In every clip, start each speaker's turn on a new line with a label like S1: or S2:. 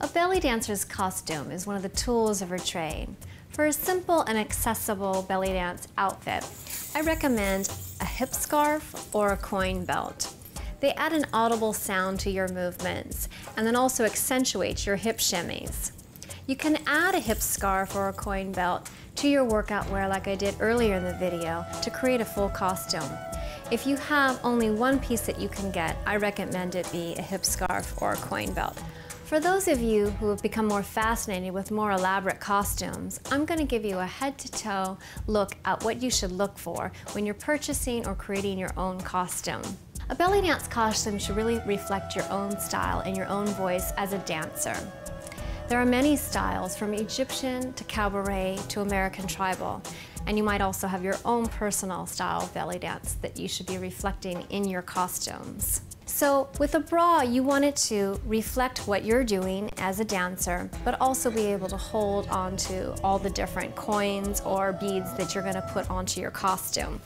S1: A belly dancer's costume is one of the tools of her trade. For a simple and accessible belly dance outfit, I recommend a hip scarf or a coin belt. They add an audible sound to your movements and then also accentuate your hip shimmies. You can add a hip scarf or a coin belt to your workout wear like I did earlier in the video to create a full costume. If you have only one piece that you can get, I recommend it be a hip scarf or a coin belt. For those of you who have become more fascinated with more elaborate costumes, I'm going to give you a head-to-toe look at what you should look for when you're purchasing or creating your own costume. A belly dance costume should really reflect your own style and your own voice as a dancer. There are many styles from Egyptian to cabaret to American tribal, and you might also have your own personal style of belly dance that you should be reflecting in your costumes. So with a bra, you want it to reflect what you're doing as a dancer, but also be able to hold onto all the different coins or beads that you're gonna put onto your costume.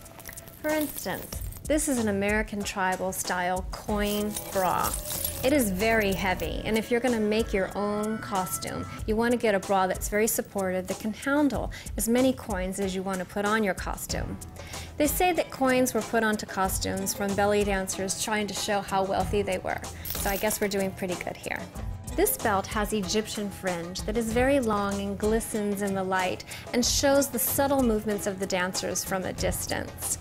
S1: For instance, this is an American tribal style coin bra. It is very heavy, and if you're gonna make your own costume, you wanna get a bra that's very supportive that can handle as many coins as you wanna put on your costume. They say that coins were put onto costumes from belly dancers trying to show how wealthy they were, so I guess we're doing pretty good here. This belt has Egyptian fringe that is very long and glistens in the light and shows the subtle movements of the dancers from a distance.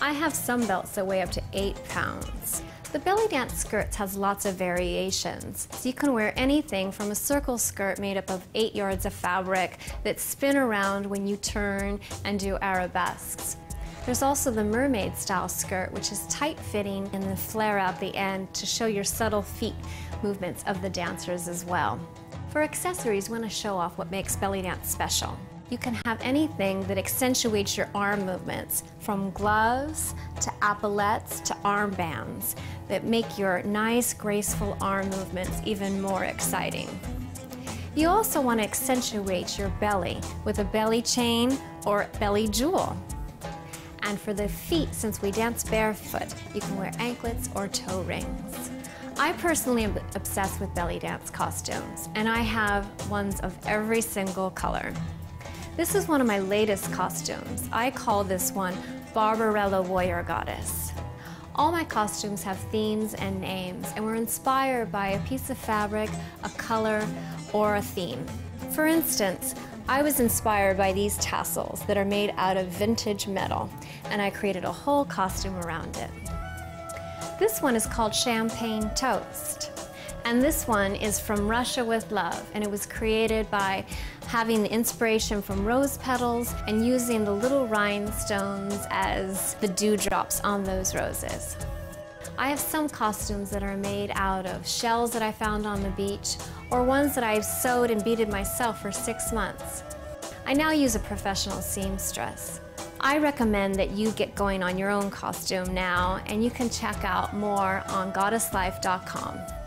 S1: I have some belts that weigh up to eight pounds. The belly dance skirts has lots of variations, so you can wear anything from a circle skirt made up of eight yards of fabric that spin around when you turn and do arabesques. There's also the mermaid style skirt, which is tight fitting and then flare out the end to show your subtle feet movements of the dancers as well. For accessories, we want to show off what makes belly dance special. You can have anything that accentuates your arm movements, from gloves to epaulettes to armbands that make your nice, graceful arm movements even more exciting. You also want to accentuate your belly with a belly chain or belly jewel. And for the feet, since we dance barefoot, you can wear anklets or toe rings. I personally am obsessed with belly dance costumes, and I have ones of every single color. This is one of my latest costumes. I call this one Barbarella Warrior Goddess. All my costumes have themes and names and were inspired by a piece of fabric, a color, or a theme. For instance, I was inspired by these tassels that are made out of vintage metal, and I created a whole costume around it. This one is called Champagne Toast. And this one is from Russia with Love, and it was created by having the inspiration from rose petals and using the little rhinestones as the dewdrops on those roses. I have some costumes that are made out of shells that I found on the beach or ones that I've sewed and beaded myself for six months. I now use a professional seamstress. I recommend that you get going on your own costume now and you can check out more on goddesslife.com.